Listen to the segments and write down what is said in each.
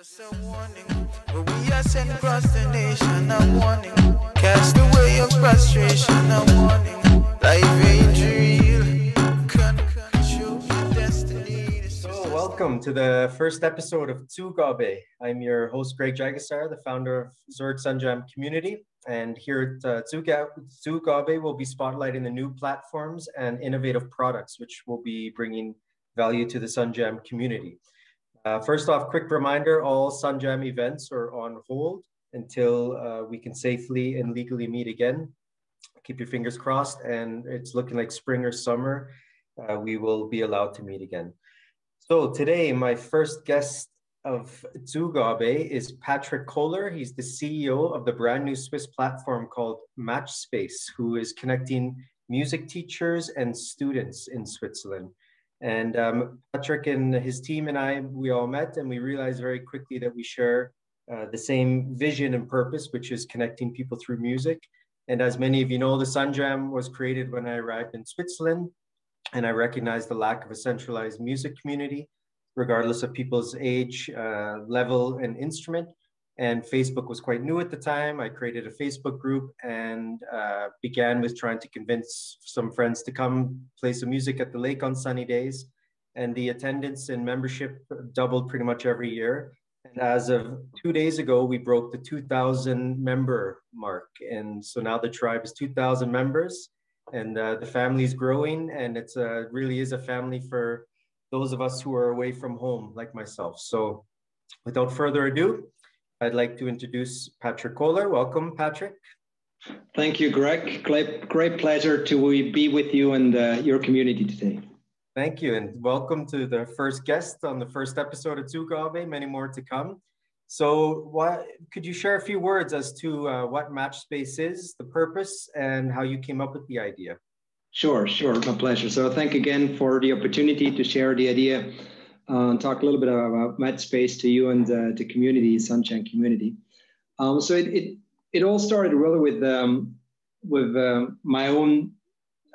just a warning. But we are sent across the nation, a warning. Cast away your frustration, a warning. Life ain't real. So, welcome to the first episode of Zugabe. I'm your host, Greg Jagassar, the founder of Zurich Sunjam Community. And here at uh, Tsuga- Zugabe, we'll be spotlighting the new platforms and innovative products, which will be bringing value to the Sunjam community. Uh, first off, quick reminder, all Sunjam events are on hold until uh, we can safely and legally meet again. Keep your fingers crossed, and it's looking like spring or summer, uh, we will be allowed to meet again. So today, my first guest of Zugabe is Patrick Koller. He's the CEO of the brand new Swiss platform called Matchspace, who is connecting music teachers and students in Switzerland. And um, Patrick and his team and I, we all met and we realized very quickly that we share uh, the same vision and purpose, which is connecting people through music. And as many of you know, the Sunjam was created when I arrived in Switzerland and I recognized the lack of a centralized music community, regardless of people's age, uh, level, and instrument. And Facebook was quite new at the time. I created a Facebook group and uh, began with trying to convince some friends to come play some music at the lake on sunny days. And the attendance and membership doubled pretty much every year. And as of two days ago, we broke the 2,000 member mark. And so now the tribe is 2,000 members and uh, the family is growing and it's uh, really is a family for those of us who are away from home like myself so without further ado i'd like to introduce patrick koller welcome patrick Thank you, Greg. Great, great pleasure to be with you and uh, your community today. thank you and welcome to the first guest on the first episode of Zugabe, many more to come so what could you share a few words as to uh, what matchspace is the purpose and how you came up with the idea Sure, sure, my pleasure. So, thank again for the opportunity to share the idea uh, talk a little bit about MatchSpace to you and uh, the community, Sunshine community. Um, so, it, it it all started really with um, with um, my own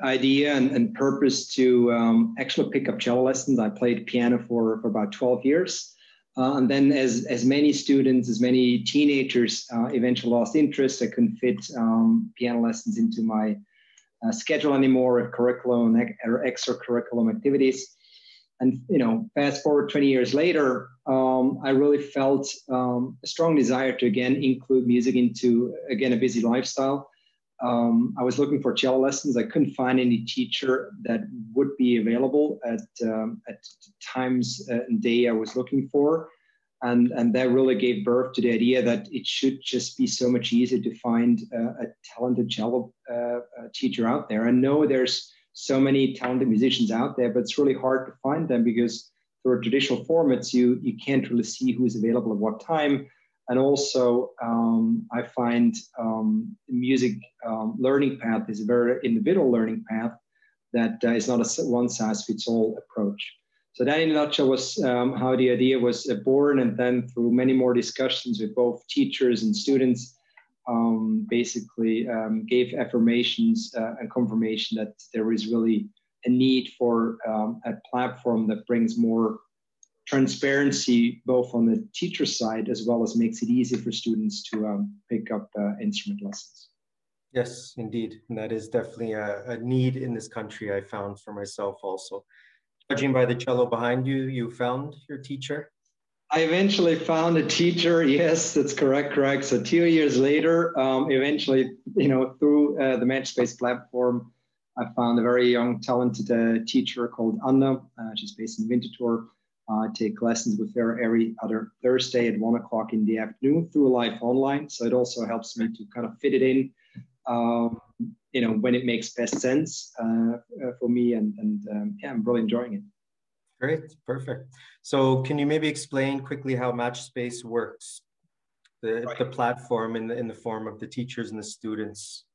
idea and, and purpose to um, actually pick up cello lessons. I played piano for, for about 12 years. Uh, and then, as, as many students, as many teenagers uh, eventually lost interest, I couldn't fit um, piano lessons into my uh, schedule anymore, or curriculum or extracurriculum activities. And you know, fast forward 20 years later, um, I really felt um, a strong desire to again include music into again a busy lifestyle. Um, I was looking for cello lessons. I couldn't find any teacher that would be available at um, at times uh, and day I was looking for, and and that really gave birth to the idea that it should just be so much easier to find uh, a talented cello uh, uh, teacher out there. I know there's so many talented musicians out there, but it's really hard to find them because through traditional formats, you you can't really see who's available at what time. And also, um, I find um, music um, learning path is a very individual learning path that uh, is not a one size fits all approach. So that, in a nutshell, was um, how the idea was born, and then through many more discussions with both teachers and students, um, basically um, gave affirmations uh, and confirmation that there is really a need for um, a platform that brings more transparency both on the teacher side as well as makes it easy for students to um, pick up uh, instrument lessons. Yes, indeed. And that is definitely a, a need in this country I found for myself also. Judging by the cello behind you, you found your teacher? I eventually found a teacher. Yes, that's correct, correct. So two years later, um, eventually, you know, through uh, the Matchspace platform, I found a very young, talented uh, teacher called Anna. Uh, she's based in Winterthur. I take lessons with her every other Thursday at one o'clock in the afternoon through live online. So it also helps me to kind of fit it in, um, you know, when it makes best sense uh, uh, for me. And, and um, yeah, I'm really enjoying it. Great, perfect. So can you maybe explain quickly how Matchspace works? The, Right. the platform in the, in the form of the teachers and the students.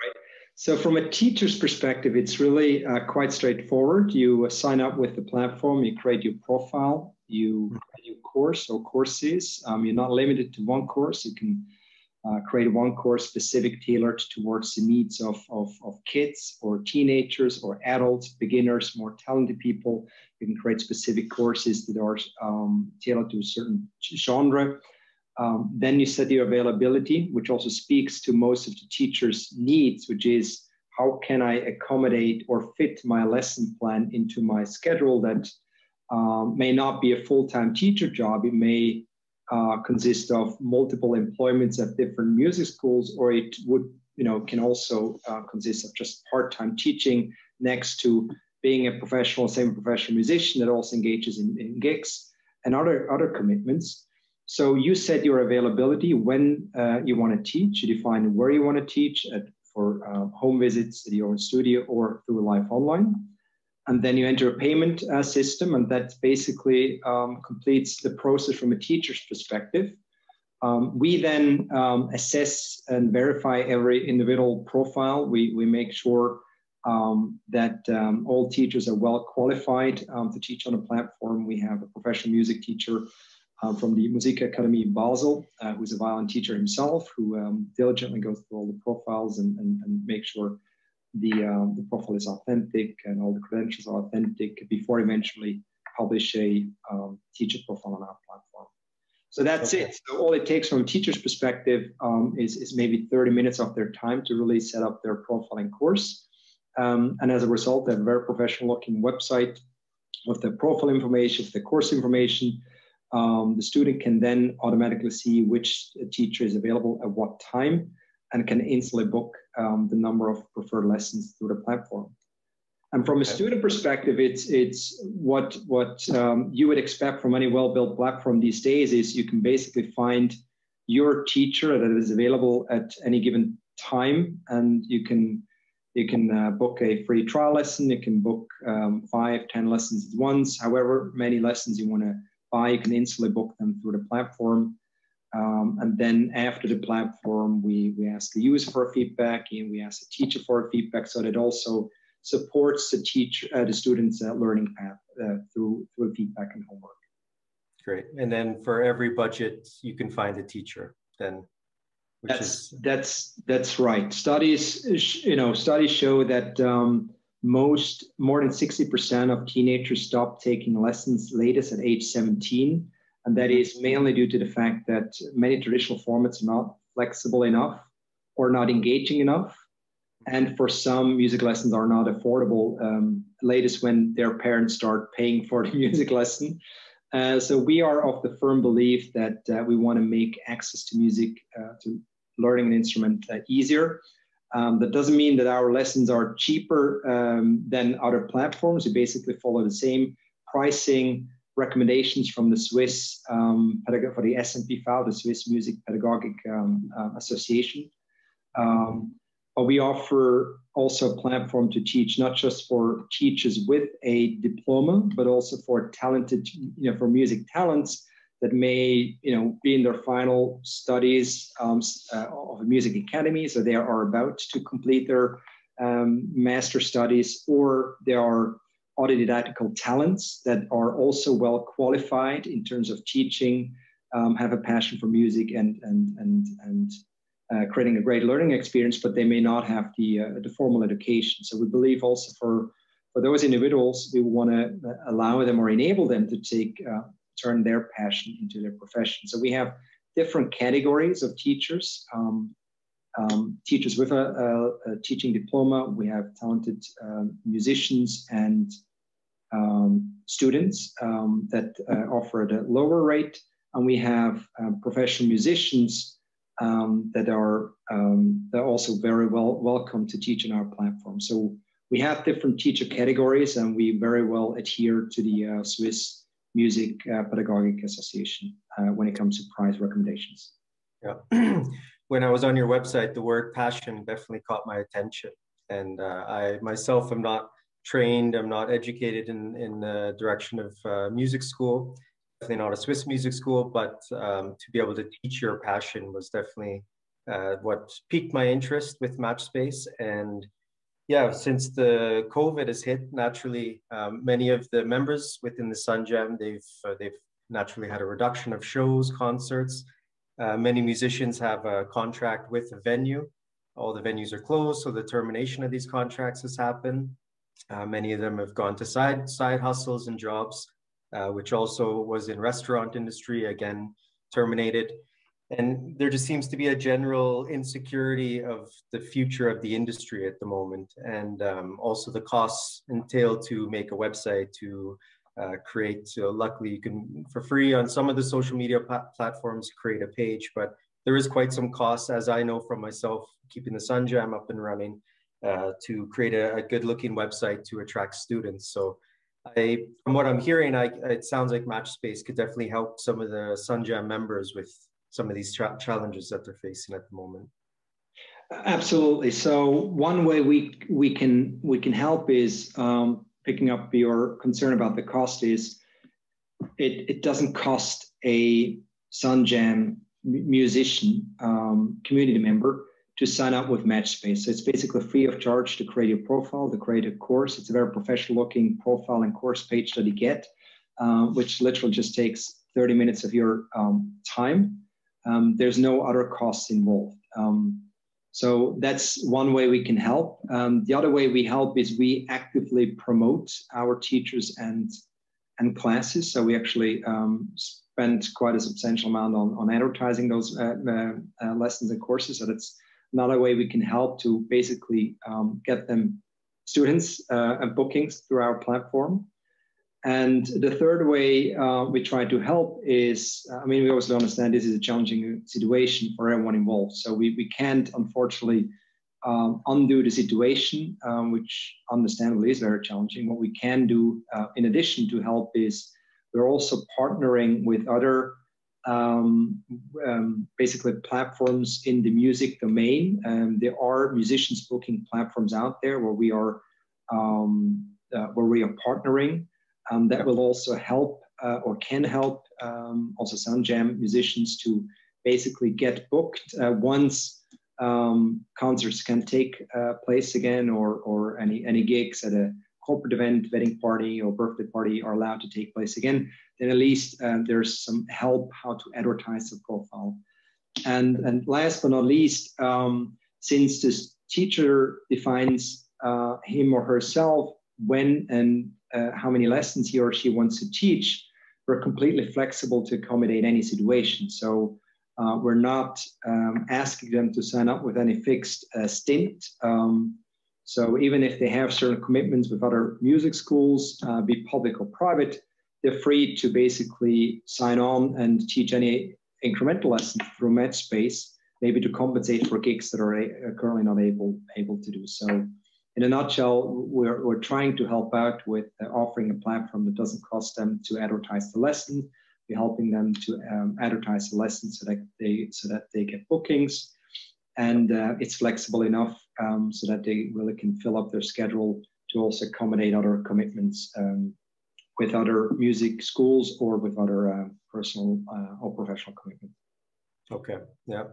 Right. So, from a teacher's perspective, it's really uh, quite straightforward. You uh, sign up with the platform, you create your profile, you create your course or courses. Um, you're not limited to one course. You can uh, create one course specific tailored towards the needs of, of, of, kids or teenagers or adults, beginners, more talented people. You can create specific courses that are um, tailored to a certain genre. Um, then you set your availability, which also speaks to most of the teacher's needs, which is how can I accommodate or fit my lesson plan into my schedule that um, may not be a full-time teacher job. It may uh, consist of multiple employments at different music schools, or it would, you know, can also uh, consist of just part-time teaching next to being a professional, semi-professional musician that also engages in, in gigs and other other commitments. So you set your availability when uh, you want to teach. You define where you want to teach at, for uh, home visits at your own studio or through live online and then you enter a payment uh, system, and that basically um, completes the process from a teacher's perspective. Um, we then um, assess and verify every individual profile. We, we make sure um, that um, all teachers are well qualified um, to teach on a platform. We have a professional music teacher uh, from the Musikakademie Basel, uh, who's a violin teacher himself, who diligently goes through all the profiles and, and, and make sure the, um, the profile is authentic and all the credentials are authentic before eventually publish a um, teacher profile on our platform. So that's okay. it. So all it takes from a teacher's perspective um, is, is maybe 30 minutes of their time to really set up their profiling course. Um, and as a result, they have a very professional looking website with the profile information, with the course information. Um, the student can then automatically see which teacher is available at what time and can instantly book um, the number of preferred lessons through the platform. And from a student perspective, it's it's what what um, you would expect from any well-built platform these days is you can basically find your teacher that is available at any given time, and you can you can uh, book a free trial lesson. You can book um, five, ten lessons at once. However many lessons you want to buy, you can instantly book them through the platform. Um, and then after the platform, we, we ask the user for feedback and we ask the teacher for feedback so that it also supports the teacher, uh, the student's uh, learning path uh, through, through feedback and homework. Great. And then for every budget, you can find a teacher then. that's, is... that's, that's right. Studies, you know, studies show that um, most, more than 60% of teenagers stop taking lessons latest at age 17 and that is mainly due to the fact that many traditional formats are not flexible enough or not engaging enough. And for some, music lessons are not affordable, um, latest when their parents start paying for the music lesson. Uh, so we are of the firm belief that uh, we want to make access to music, uh, to learning an instrument uh, easier. Um, that doesn't mean that our lessons are cheaper um, than other platforms. We basically follow the same pricing, recommendations from the Swiss um, for the SMPV, the Swiss Music Pedagogic um, uh, Association. Um, but we offer also a platform to teach not just for teachers with a diploma, but also for talented, you know, for music talents that may, you know, be in their final studies um, uh, of a music academy, so they are about to complete their um, master studies, or they are autodidactical talents that are also well qualified in terms of teaching, um, have a passion for music and and and and uh, creating a great learning experience, but they may not have the uh, the formal education. So we believe also for for those individuals, we want to allow them or enable them to take uh, turn their passion into their profession. So we have different categories of teachers. Um, um, teachers with a, a, a, teaching diploma. We have talented um, musicians and um, students um, that uh, offer at a lower rate. And we have uh, professional musicians um, that are um, they're also very well welcome to teach in our platform. So we have different teacher categories, and we very well adhere to the uh, Swiss Music uh, Pedagogic Association uh, when it comes to prize recommendations. Yeah. when I was on your website, the word passion definitely caught my attention. And uh, I myself am not trained, I'm not educated in, in the direction of uh, music school, definitely not a Swiss music school, but um, to be able to teach your passion was definitely uh, what piqued my interest with Matchspace. And yeah, since the COVID has hit, naturally, um, many of the members within the Sun Jam, they've, uh, they've naturally had a reduction of shows, concerts, Uh, many musicians have a contract with a venue. All the venues are closed, so the termination of these contracts has happened. Uh, many of them have gone to side side hustles and jobs, uh, which also was in restaurant industry again terminated. And there just seems to be a general insecurity of the future of the industry at the moment, and um, also the costs entailed to make a website to uh, create. So luckily, you can for free on some of the social media platforms create a page, but there is quite some cost, as I know from myself, keeping the Sunjam up and running uh, to create a, a, good looking website to attract students. So I, from what I'm hearing, I, it sounds like Matchspace could definitely help some of the Sunjam members with some of these challenges that they're facing at the moment. Absolutely. So one way we we can we can help is um, picking up your concern about the cost is it, it doesn't cost a Sunjam musician um, community member to sign up with Matchspace. So it's basically free of charge to create your profile, to create a course. It's a very professional looking profile and course page that you get, uh, which literally just takes 30 minutes of your um, time. Um, there's no other costs involved. Um, so that's one way we can help. Um, the other way we help is we actively promote our teachers and and classes. So we actually um, spend quite a substantial amount on, on advertising those uh, uh, uh, lessons and courses. So that's another way we can help to basically um, get them students uh, and bookings through our platform. And the third way uh, we try to help is, uh, I mean, we also understand this is a challenging situation for everyone involved. So we, we can't, unfortunately, um, undo the situation, um, which understandably is very challenging. What we can do, uh, in addition to help, is we're also partnering with other um, um, basically platforms in the music domain. Um, there are musicians booking platforms out there where we are um, uh, where we are partnering. Um, that will also help uh, or can help um, also Sunjam musicians to basically get booked uh, once concerts can take uh, place again or or any any gigs at a corporate event, wedding party, or birthday party are allowed to take place again, then at least um, there's some help how to advertise the profile. And, and last but not least, um, since this teacher defines uh, him or herself when and uh, how many lessons he or she wants to teach, we're completely flexible to accommodate any situation. So uh, we're not um, asking them to sign up with any fixed uh, stint. Um, so even if they have certain commitments with other music schools, uh, be public or private, they're free to basically sign on and teach any incremental lessons through Matchspace, maybe to compensate for gigs that are, are currently not able able to do so. In a nutshell, we're, we're trying to help out with uh, offering a platform that doesn't cost them to advertise the lesson. We're helping them to um, advertise the lesson so that they so that they get bookings and uh, it's flexible enough um, so that they really can fill up their schedule to also accommodate other commitments um, with other music schools or with other uh, personal uh, or professional commitments. Okay, yeah.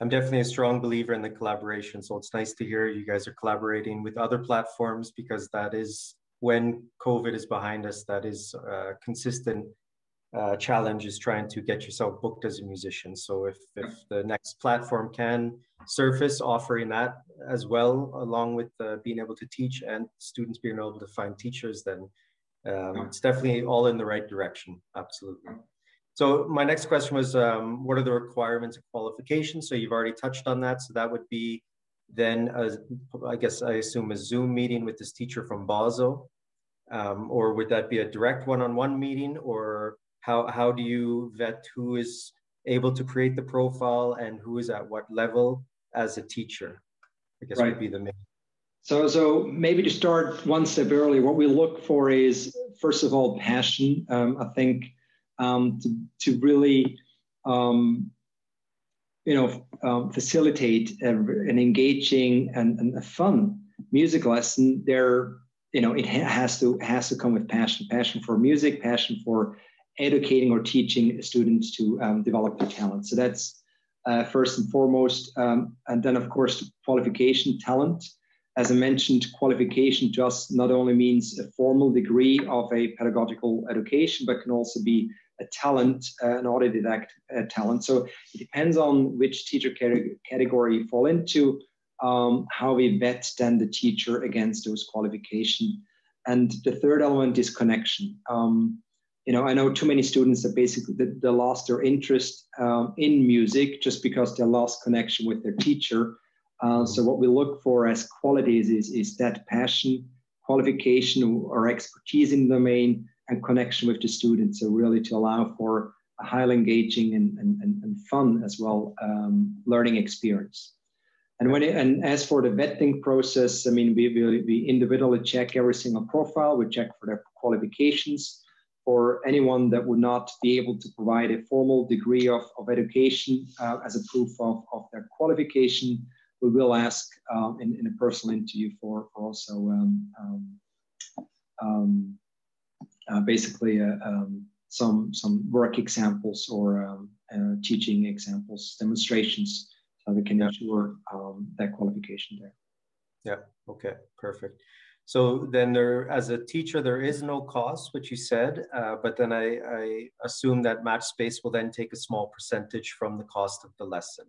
I'm definitely a strong believer in the collaboration. So it's nice to hear you guys are collaborating with other platforms because that is when COVID is behind us, that is uh, consistent uh, challenge is trying to get yourself booked as a musician. So if, if the next platform can surface offering that as well, along with uh, being able to teach and students being able to find teachers, then um, it's definitely all in the right direction. Absolutely. So my next question was, um, what are the requirements and qualifications? So you've already touched on that. So that would be then, a, I guess I assume a Zoom meeting with this teacher from Basel, um, or would that be a direct one-on-one -on -one meeting or how how do you vet who is able to create the profile and who is at what level as a teacher? I guess right. would be the main. So so maybe to start one step earlier what we look for is first of all passion. Um, i think um, to, to really um, you know um, facilitate a, an engaging and, and, a fun music lesson there you know it has to has to come with passion. Passion for music passion for educating or teaching students to um, develop their talent. So that's uh, first and foremost. Um, and then, of course, qualification, talent. As I mentioned, qualification just not only means a formal degree of a pedagogical education, but can also be a talent, uh, an autodidact uh, talent. So it depends on which teacher category you fall into, um, how we vet then the teacher against those qualifications. And the third element is connection. Um, you know, I know too many students that basically they, lost their interest um, in music just because they lost connection with their teacher. Uh, so what we look for as qualities is, is that passion, qualification or expertise in the domain, and connection with the students. So really to allow for a highly engaging and, and, and fun as well um, learning experience. And when it, and as for the vetting process, I mean, we, we, we individually check every single profile. We check for their qualifications. For anyone that would not be able to provide a formal degree of, of education uh, as a proof of, of their qualification, we will ask um, in, in a personal interview for, for also um, um, um uh, basically uh, um, some some work examples or um, uh, teaching examples, demonstrations, so we can ensure um, that qualification there. Yeah. Okay. Perfect. So then there, as a teacher, there is no cost, which you said, uh, but then I, I assume that MatchSpace will then take a small percentage from the cost of the lesson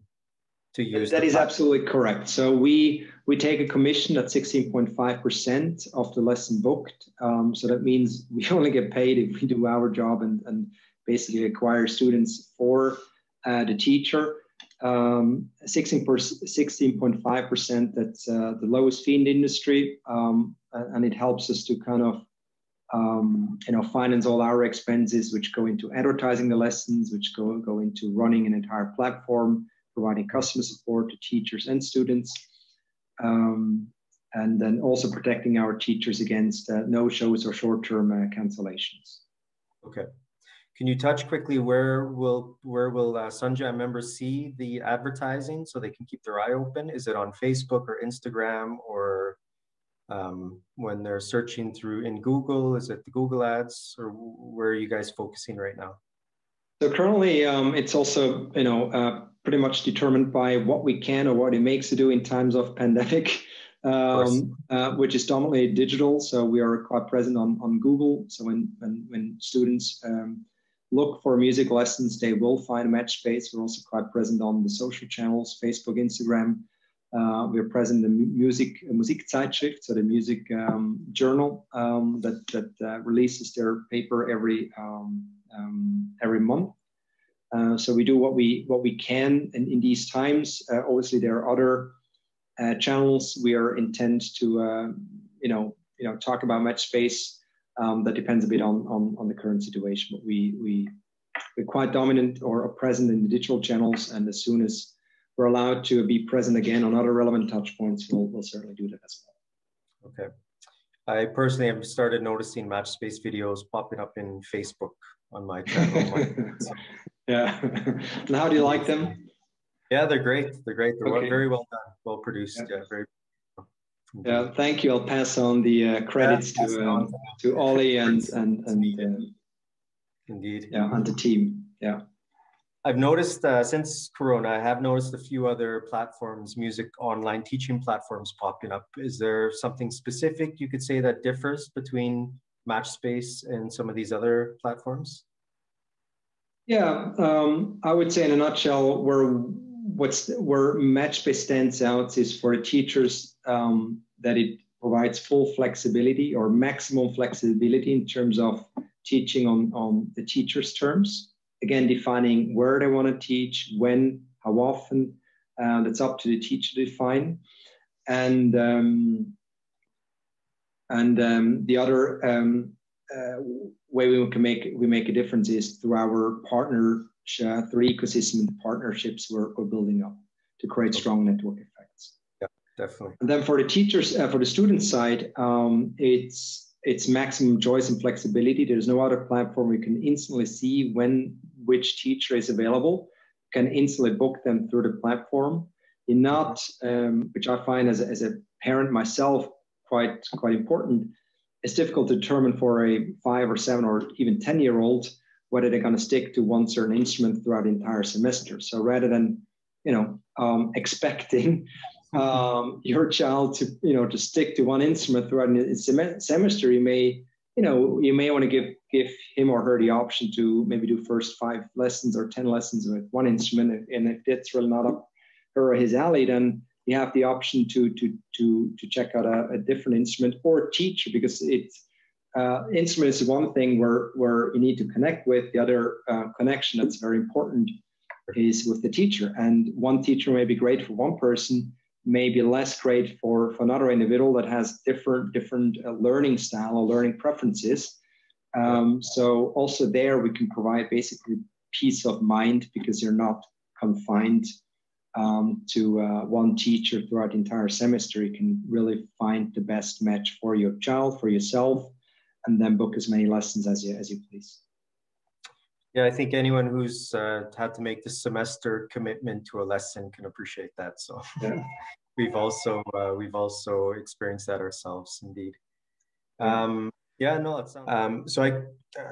to use. That is absolutely correct. So we we take a commission at 16.5% of the lesson booked. Um, so that means we only get paid if we do our job and, and basically acquire students for uh, the teacher. Um, 16.5%, that's uh, the lowest fee in the industry. Um, and it helps us to kind of um, you know, finance all our expenses, which go into advertising the lessons, which go, go into running an entire platform, providing customer support to teachers and students, um, and then also protecting our teachers against uh, no-shows or short-term uh, cancellations. Okay. Can you touch quickly where will where will uh, Sunjam members see the advertising so they can keep their eye open? Is it on Facebook or Instagram or um, when they're searching through in Google? Is it the Google ads or where are you guys focusing right now? So currently, um, it's also you know uh, pretty much determined by what we can or what it makes to do in times of pandemic, um, uh, which is dominantly digital. So we are quite present on, on Google. So when, when, when students um, look for music lessons, they will find MatchSpace. We're also quite present on the social channels, Facebook, Instagram. Uh, we're present in the music Musikzeitschrift, so the music um, journal um, that, that uh, releases their paper every um, um, every month. Uh, so we do what we what we can in, in these times. Uh, obviously, there are other uh, channels we are intent to uh, you know you know talk about MatchSpace. Um, that depends a bit on, on, on the current situation, but we we we're quite dominant or present in the digital channels, and as soon as we're allowed to be present again on other relevant touch points, we'll, we'll certainly do that as well. Okay. I personally have started noticing match space videos popping up in Facebook on my channel. Yeah. and how do you like them? Yeah, they're great. They're great. They're okay. very well done, well produced. Yeah, yeah very. Yeah, thank you. I'll pass on the uh, credits yeah, to um, to Ollie and and and uh, indeed, yeah, and the team. Yeah. I've noticed uh, since Corona, I have noticed a few other platforms, music online teaching platforms popping up. Is there something specific you could say that differs between MatchSpace and some of these other platforms? Yeah, um, I would say in a nutshell, where what's where MatchSpace stands out is for teachers um, that it provides full flexibility or maximum flexibility in terms of teaching on, on the teacher's terms. Again, defining where they want to teach, when, how often. Uh, that's up to the teacher to define. And um, and um, the other um, uh, way we can make we make a difference is through our partner through ecosystem and the partnerships we're, we're building up to create strong network effects. Yeah, definitely. And then for the teachers, uh, for the student side, um, it's it's maximum choice and flexibility. There's no other platform we can instantly see when which teacher is available. can instantly book them through the platform. In not, um, which I find as a, as a parent myself quite quite important it's difficult to determine for a five or seven or even 10 year old whether they're going to stick to one certain instrument throughout the entire semester. So rather than, you know, um, expecting um, your child to, you know, to stick to one instrument throughout the semester, you may, you know, you may want to give give him or her the option to maybe do first five lessons or 10 lessons with one instrument. And if that's really not up her or his alley, then you have the option to, to, to, to check out a, a different instrument or teacher because it's, uh, instrument is one thing where, where you need to connect with. The other uh, connection that's very important is with the teacher. And one teacher may be great for one person, may be less great for, for another individual that has different different uh, learning style or learning preferences. Um, so also there we can provide basically peace of mind because you're not confined um, to uh, one teacher throughout the entire semester. You can really find the best match for your child, for yourself, and then book as many lessons as you as you please. Yeah, I think anyone who's uh, had to make the semester commitment to a lesson can appreciate that. So yeah. we've also uh, we've also experienced that ourselves, indeed. Um, yeah, no, it's um, so I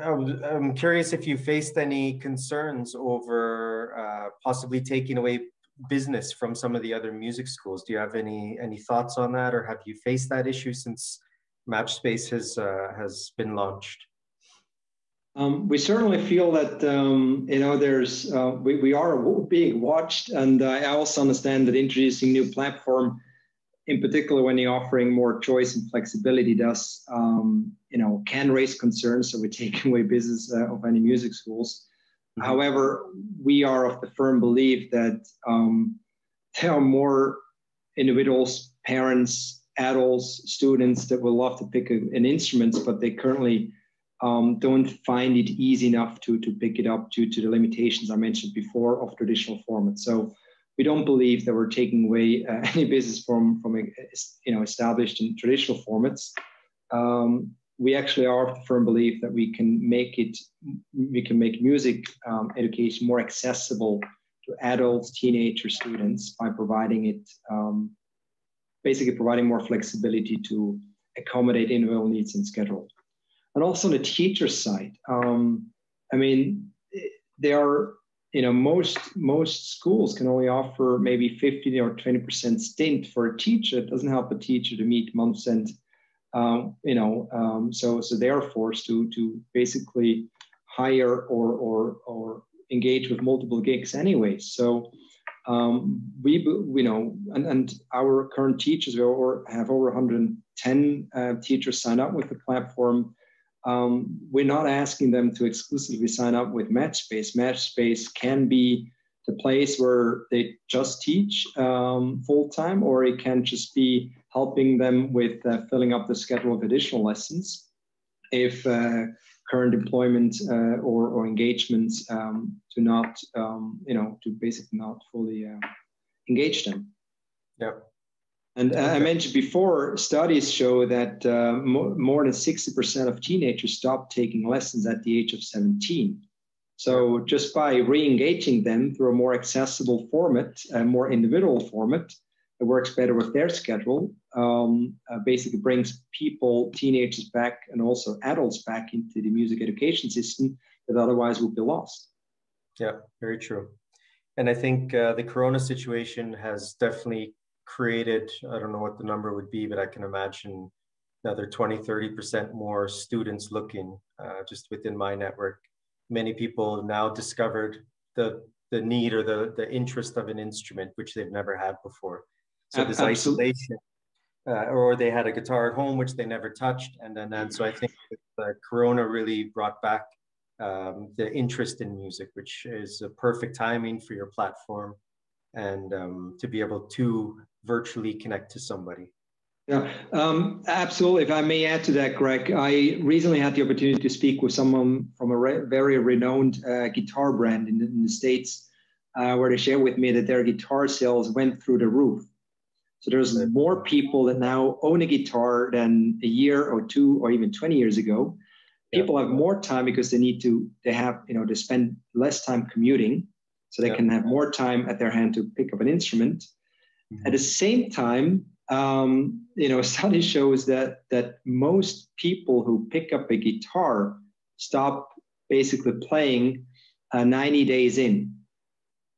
I'm curious if you faced any concerns over uh, possibly taking away business from some of the other music schools. Do you have any any thoughts on that, or have you faced that issue since MatchSpace has uh, has been launched? Um, we certainly feel that um, you know there's uh, we, we are being watched, and uh, I also understand that introducing new platform, in particular when you're offering more choice and flexibility, does um, you know can raise concerns. So we're taking away business uh, of any music schools. Mm-hmm. However, we are of the firm belief that um, there are more individuals, parents, adults, students that will love to pick a, an instrument, but they currently um, don't find it easy enough to, to pick it up due to the limitations I mentioned before of traditional formats. So we don't believe that we're taking away uh, any business from, from you know, established in traditional formats. Um, we actually are of the firm belief that we can make it, we can make music um, education more accessible to adults, teenager students by providing it um, basically providing more flexibility to accommodate individual needs and schedule. And also on the teacher side, um, I mean, there are, you know, most most schools can only offer maybe 15 or 20% stint for a teacher. It doesn't help a teacher to meet months and, um, you know, um, so so they are forced to to basically hire or or or engage with multiple gigs anyway. So um, we, you know, and, and our current teachers, we have over 110 uh, teachers sign up with the platform. Um, we're not asking them to exclusively sign up with MatchSpace. MatchSpace can be the place where they just teach um, full time, or it can just be helping them with uh, filling up the schedule of additional lessons. If uh, current employment uh, or, or engagements um, to not, um, you know, to basically not fully uh, engage them. Yeah. And okay. I mentioned before, studies show that uh, more, more than 60% of teenagers stop taking lessons at the age of 17. So just by re-engaging them through a more accessible format, a more individual format, that works better with their schedule, um, uh, basically brings people, teenagers back, and also adults back into the music education system that otherwise would be lost. Yeah, very true. And I think uh, the Corona situation has definitely created, I don't know what the number would be, but I can imagine another 20, 30% more students looking uh, just within my network. Many people now discovered the, the need or the, the interest of an instrument, which they've never had before. So this Absolutely. isolation, uh, or they had a guitar at home which they never touched, and then and so I think the Corona really brought back um, the interest in music, which is a perfect timing for your platform, and um, to be able to virtually connect to somebody. Yeah, um, absolutely. If I may add to that, Greg, I recently had the opportunity to speak with someone from a re- very renowned uh, guitar brand in the, in the States, uh, where they shared with me that their guitar sales went through the roof. So there's more people that now own a guitar than a year or two or even 20 years ago. People yeah. have more time because they need to, they have, you know, they spend less time commuting. So they yeah. can have more time at their hand to pick up an instrument. Mm-hmm. At the same time, um, you know, a study shows that that most people who pick up a guitar stop basically playing uh, 90 days in.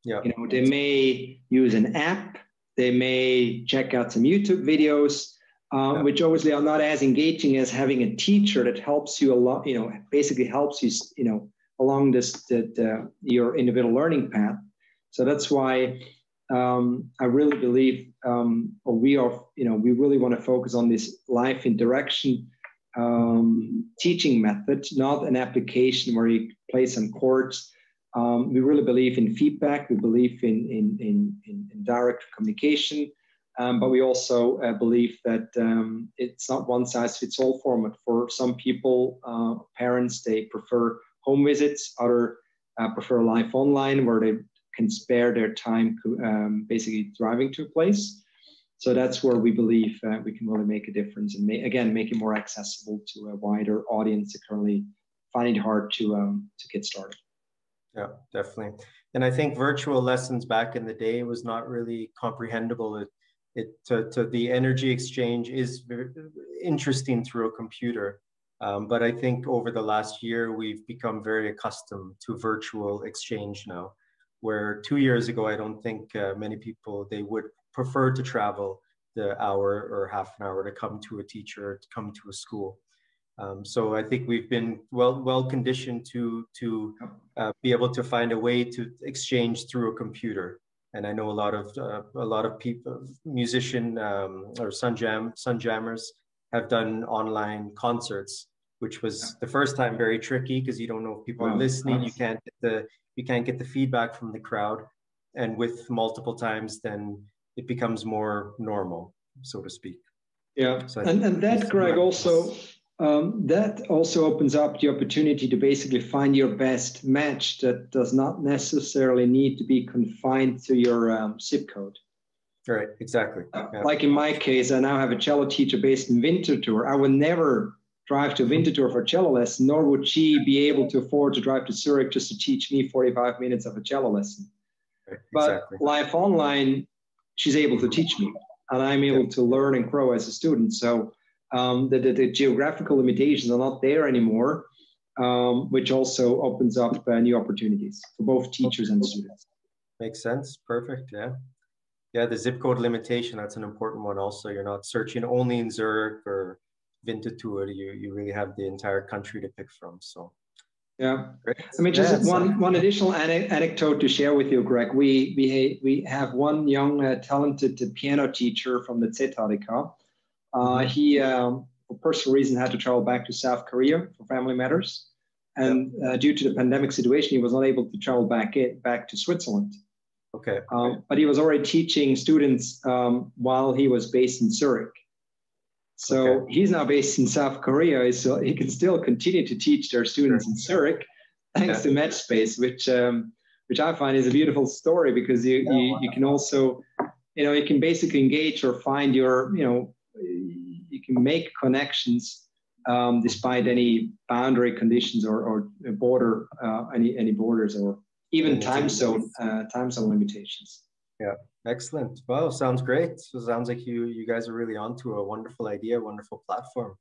Yeah. You know, they may use an app they may check out some YouTube videos, um, yeah. which obviously are not as engaging as having a teacher that helps you a lot, you know, basically helps you, you know, along this the, the, your individual learning path. So that's why um, I really believe, um, or we are, you know, we really want to focus on this life interaction um, teaching method, not an application where you play some chords. Um, we really believe in feedback. We believe in in in, in, direct communication, um, but we also uh, believe that um, it's not one size fits all format. For some people, uh, parents they prefer home visits. Other uh, prefer life online, where they can spare their time um, basically driving to a place. So that's where we believe uh, we can really make a difference and may, again make it more accessible to a wider audience that currently find it hard to um, to get started. Yeah, definitely. And I think virtual lessons back in the day was not really comprehensible. It, it to, to the energy exchange is interesting through a computer. Um, but I think over the last year, we've become very accustomed to virtual exchange now, where two years ago, I don't think uh, many people, they would prefer to travel the hour or half an hour to come to a teacher, to come to a school. Um, so I think we've been well well conditioned to to uh, be able to find a way to exchange through a computer. And I know a lot of uh, a lot of people, musician um, or sun jam sun jammers have done online concerts, which was the first time very tricky because you don't know if people are listening. You can't get the you can't get the feedback from the crowd, and with multiple times, then it becomes more normal, so to speak. Yeah, so and, and that, Greg, also um, that also opens up the opportunity to basically find your best match that does not necessarily need to be confined to your um, zip code. Right, exactly. Yeah. Like in my case, I now have a cello teacher based in Winterthur. I would never drive to Winterthur for cello lesson, nor would she be able to afford to drive to Zurich just to teach me 45 minutes of a cello lesson. Right, exactly. But life online, she's able to teach me and I'm able to learn and grow as a student. So um, the, the, the, geographical limitations are not there anymore, um, which also opens up uh, new opportunities for both teachers and students. Makes sense. Perfect. Yeah. Yeah, the zip code limitation, that's an important one also. You're not searching only in Zurich or Winterthur. You, you really have the entire country to pick from. So yeah, I mean, just yeah, one one additional anecdote to share with you, Greg. We we we have one young uh, talented piano teacher from the ZHDK. Uh, mm-hmm. he, um, for personal reason, had to travel back to South Korea for family matters, and uh, due to the pandemic situation, he was not able to travel back in, back to Switzerland. Okay. Um, but he was already teaching students um, while he was based in Zurich. So okay. he's now based in South Korea, so he can still continue to teach their students in Zurich, thanks yeah. to MatchSpace, which um, which I find is a beautiful story because you, you you can also, you know, you can basically engage or find your, you know, you can make connections um, despite any boundary conditions or, or border uh, any any borders or even time zone uh, time zone limitations. Yeah. Excellent. Well, sounds great. So sounds like you you guys are really onto a wonderful idea, wonderful platform.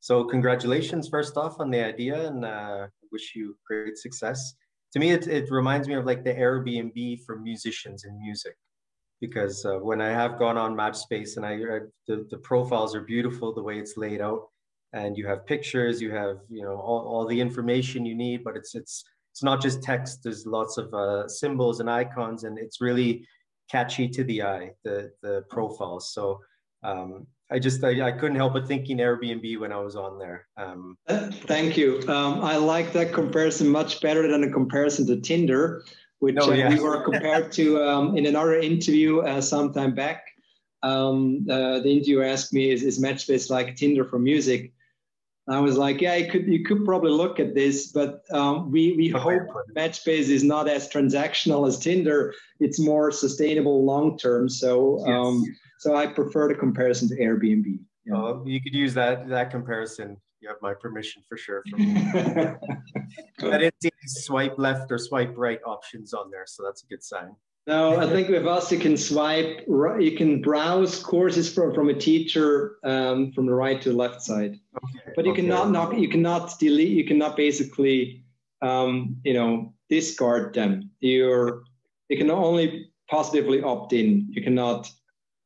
So congratulations first off on the idea and uh, wish you great success. To me, it, it reminds me of like the Airbnb for musicians and music because uh, when I have gone on MatchSpace and I, I the, the profiles are beautiful the way it's laid out and you have pictures, you have, you know, all, all the information you need, but it's, it's, it's not just text. There's lots of uh, symbols and icons and it's really catchy to the eye, the the profiles. So um, I just I, I, couldn't help but thinking Airbnb when I was on there. Um, uh, Thank you. Um, I like that comparison much better than a comparison to Tinder, which oh, yeah. uh, we were compared to um, in another interview uh, some time back. Um, uh, the interviewer asked me, "Is, is Matchspace like Tinder for music?" I was like, yeah, you could you could probably look at this, but um, we we hope MatchSpace is not as transactional as Tinder. It's more sustainable long term. So um, yes. so I prefer the comparison to Airbnb. Yeah. Oh, you could use that that comparison. You have my permission for sure. I didn't see swipe left or swipe right options on there, so that's a good sign. No, I think with us you can swipe, you can browse courses from, from a teacher um, from the right to the left side, okay. but you okay. cannot not you cannot delete you cannot basically um, you know discard them. You're you can only positively opt in. You cannot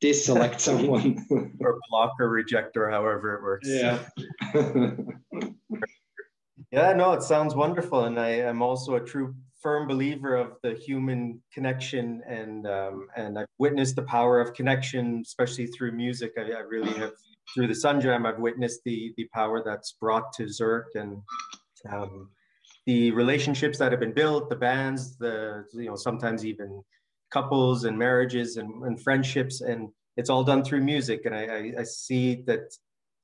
deselect someone or block or reject or however it works. Yeah. yeah, no, it sounds wonderful. And I am also a true firm believer of the human connection and um, and I've witnessed the power of connection, especially through music. I, I really have through the Sun Jam, I've witnessed the the power that's brought to Zurich and um, the relationships that have been built, the bands, the you know sometimes even couples and marriages and, and friendships, and it's all done through music. And I, I, I see that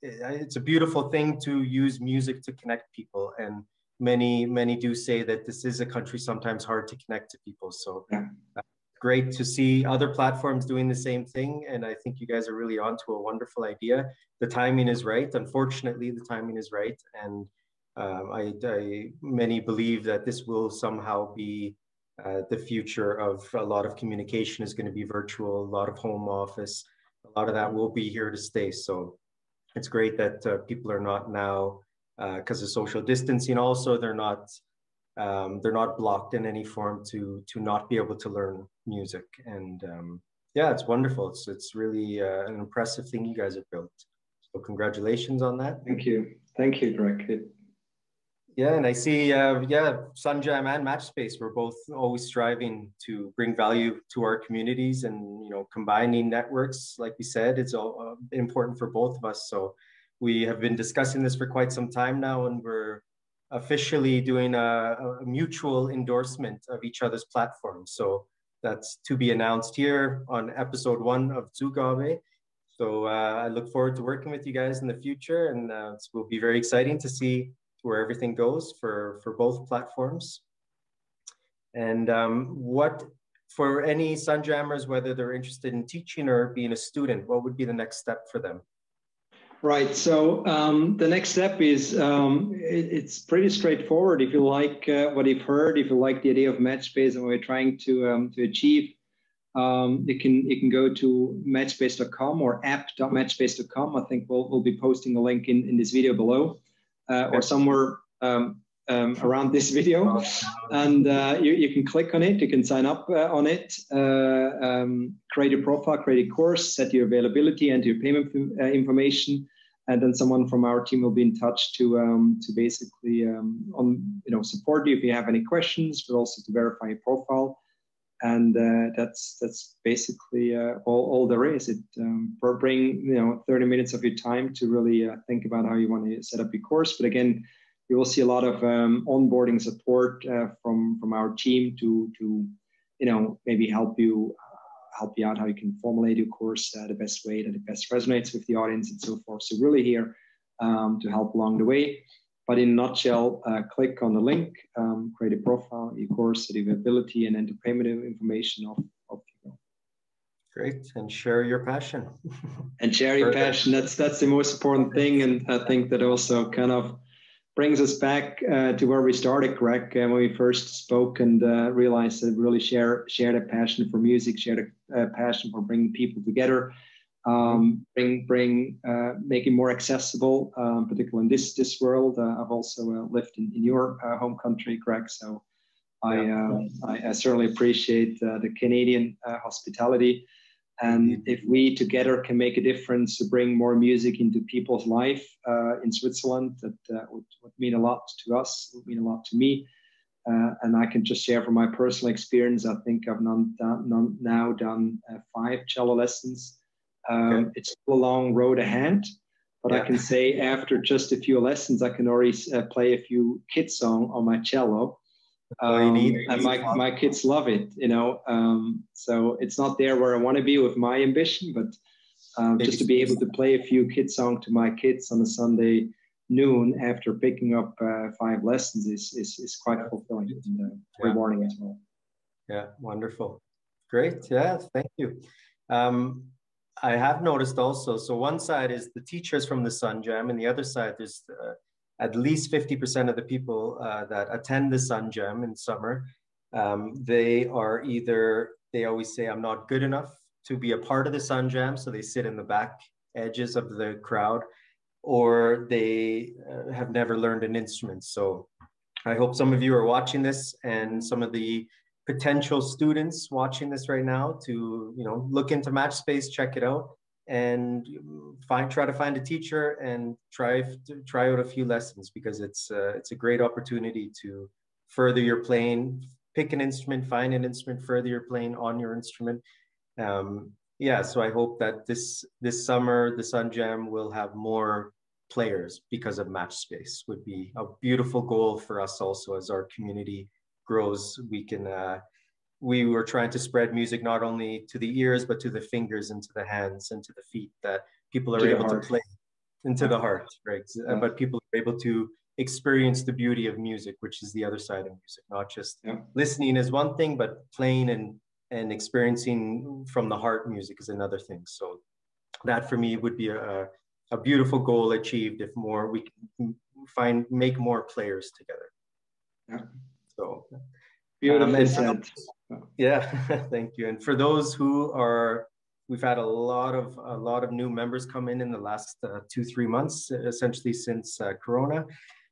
it's a beautiful thing to use music to connect people. And many many do say that this is a country sometimes hard to connect to people. So yeah. uh, great to see other platforms doing the same thing. And i think you guys are really onto a wonderful idea. The timing is right. Unfortunately the timing is right. And um, I, I, many believe that this will somehow be uh, the future of a lot of communication is going to be virtual a lot of home office a lot of that will be here to stay so it's great that uh, people are not now because uh, of social distancing. Also, they're not um, they're not blocked in any form to to not be able to learn music. And um, yeah, it's wonderful. It's it's really uh, an impressive thing you guys have built. So congratulations on that. Thank you, thank you, Greg. Yeah, and I see, uh, yeah, Sunjam and Matchspace, we're both always striving to bring value to our communities and, you know, combining networks, like we said, it's all uh, important for both of us. So we have been discussing this for quite some time now, and we're officially doing a, a mutual endorsement of each other's platforms. So that's to be announced here on episode one of Zugabe. So uh, I look forward to working with you guys in the future, and uh, it will be very exciting to see where everything goes for for both platforms. And um, what for any Sunjammers, whether they're interested in teaching or being a student, what would be the next step for them? Right. So um, the next step is um, it, it's pretty straightforward. If you like uh, what you've heard, if you like the idea of Matchspace and what we're trying to um, to achieve, um, you can you can go to matchspace.com or app.matchspace.com. I think we'll we'll be posting a link in, in this video below uh, or somewhere um, um, around this video, and uh, you, you can click on it. You can sign up uh, on it, uh, create a profile, create a course, set your availability and your payment uh, information and then someone from our team will be in touch to um, to basically um, on you know support you if you have any questions, but also to verify your profile. And uh, that's that's basically uh, all, all there is. It um, bring you know 30 minutes of your time to really uh, think about how you want to set up your course. But again, you will see a lot of um, onboarding support uh, from from our team to to you know maybe help you help you out how you can formulate your course uh, the best way that it best resonates with the audience and so forth. So really here um, to help along the way. But in a nutshell, uh, click on the link, um, create a profile, your course, the availability, and enter payment information of, of people. Great, and share your passion. and share your passion. That's that's the most important thing, and I think that also kind of brings us back uh, to where we started, Greg, uh, when we first spoke and uh, realized that we really share share a passion for music, share a uh, passion for bringing people together, um, bring bring uh, making more accessible, um, particularly in this this world. Uh, I've also lived in, in your home country, Greg, so I, I, I certainly appreciate the Canadian hospitality. And if we together can make a difference to bring more music into people's life uh, in Switzerland, that uh, would, would, mean a lot to us, would mean a lot to me. Uh, and I can just share from my personal experience. I think I've none, none, now done uh, five cello lessons. Um, okay. It's still a long road ahead, but yeah. I can say after just a few lessons, I can already uh, play a few kid songs on my cello um, and my, my kids love it, you know. Um, so it's not there where I want to be with my ambition, but um, just to be able to play a few kid songs to my kids on a Sunday noon after picking up uh, five lessons is, is, is quite fulfilling and uh, yeah. rewarding as well. Yeah, wonderful. Great. Yeah, thank you. Um, I have noticed also, so one side is the teachers from the Sunjam, and the other side there's uh, at least 50% of the people uh, that attend the Sunjam in summer, um, they are either, they always say, I'm not good enough to be a part of the Sunjam. So they sit in the back edges of the crowd, or they uh, have never learned an instrument. So I hope some of you are watching this and some of the potential students watching this right now to you know look into Matchspace check it out and find try to find a teacher and try to try out a few lessons because it's uh, it's a great opportunity to further your playing pick an instrument find an instrument further your playing on your instrument. Um, yeah so i hope that this this summer the Sunjam will have more players because of Matchspace would be a beautiful goal for us also as our community grows we can uh, we were trying to spread music not only to the ears but to the fingers and to the hands and to the feet that people are to able to play into the heart right? Yeah. but people are able to experience the beauty of music which is the other side of music not just yeah. listening is one thing but playing and and experiencing from the heart music is another thing. So that for me would be a, a beautiful goal achieved if more we can find make more players together. Yeah so beautiful um. Yeah, thank you. And for those who are, we've had a lot of a lot of new members come in in the last uh, two three months, essentially since uh, Corona.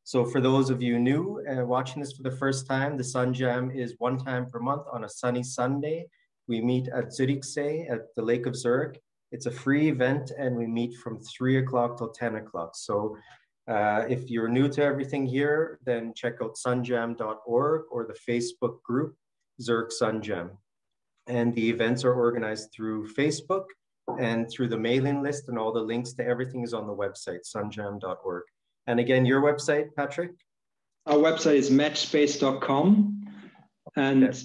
So for those of you new uh, watching this for the first time, the Sunjam is one time per month on a sunny Sunday. We meet at Zürichsee at the Lake of Zurich. It's a free event and we meet from three o'clock till 10 o'clock. So uh, if you're new to everything here, then check out sunjam.org or the Facebook group Zurich Sunjam. And the events are organized through Facebook and through the mailing list, and all the links to everything is on the website, sunjam.org. And again, your website, Patrick? Our website is matchspace.com and okay.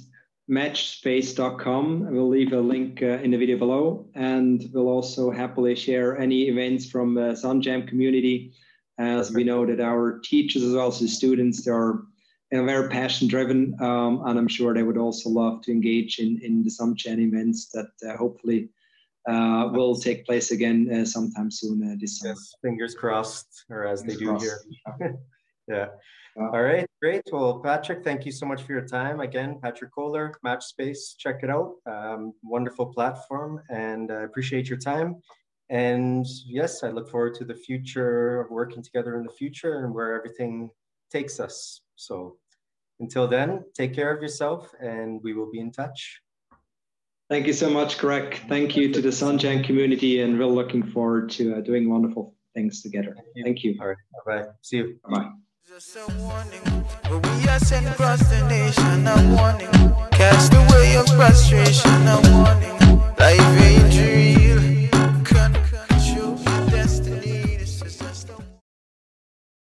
matchspace.com. We'll leave a link uh, in the video below, and we'll also happily share any events from the Sunjam community, as we know that our teachers as well as the students they are very passion driven. Um, and I'm sure they would also love to engage in, in the Sunjam events that uh, hopefully uh, will take place again uh, sometime soon uh, this summer. Yes, fingers crossed, or as fingers they do crossed. here. yeah. All right, great. Well, Patrick, thank you so much for your time. Again, Patrick Koller, Match Space, check it out. Um, wonderful platform, and I appreciate your time. And yes, I look forward to the future of working together in the future and where everything takes us. So until then, take care of yourself and we will be in touch. Thank you so much, Greg. Thank you to the Sunjam community and we're looking forward to uh, doing wonderful things together. Thank you. Thank you. All right. Bye bye. See you. Bye. Just a warning, we are sent across the nation. A warning, cast away your frustration. A warning, life